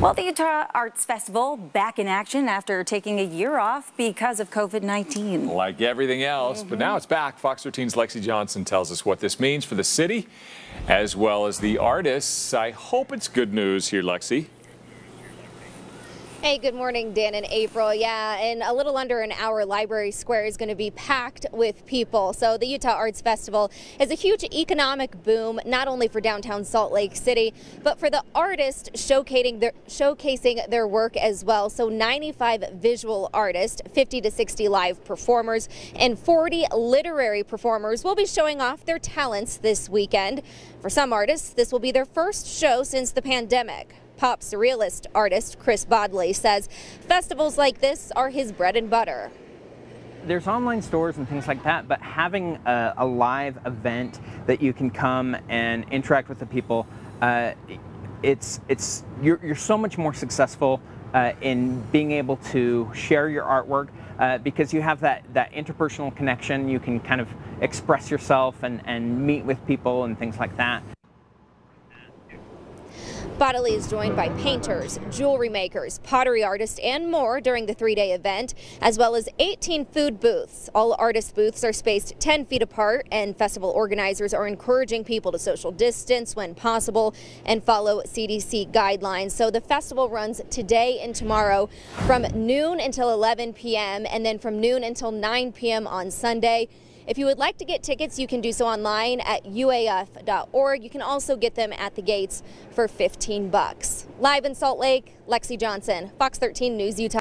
Well, the Utah Arts Festival back in action after taking a year off because of COVID-19. Like everything else, mm -hmm. but now it's back. Fox 13's Lexi Johnson tells us what this means for the city as well as the artists. I hope it's good news here, Lexi. Hey, good morning, Dan and April. Yeah, in a little under an hour, Library Square is going to be packed with people. So the Utah Arts Festival is a huge economic boom, not only for downtown Salt Lake City, but for the artists showcasing their, showcasing their work as well. So 95 visual artists, 50 to 60 live performers, and 40 literary performers will be showing off their talents this weekend. For some artists, this will be their first show since the pandemic. Pop surrealist artist Chris Bodley says festivals like this are his bread and butter. There's online stores and things like that, but having a, a live event that you can come and interact with the people, uh, it's it's you're, you're so much more successful uh, in being able to share your artwork uh, because you have that, that interpersonal connection. You can kind of express yourself and, and meet with people and things like that. Bodley is joined by painters, jewelry makers, pottery artists, and more during the three-day event, as well as 18 food booths. All artist booths are spaced 10 feet apart, and festival organizers are encouraging people to social distance when possible and follow CDC guidelines. So the festival runs today and tomorrow from noon until 11 p.m. and then from noon until 9 p.m. on Sunday. If you would like to get tickets, you can do so online at uaf.org. You can also get them at the gates for 15 bucks. Live in Salt Lake, Lexi Johnson, Fox 13 News Utah.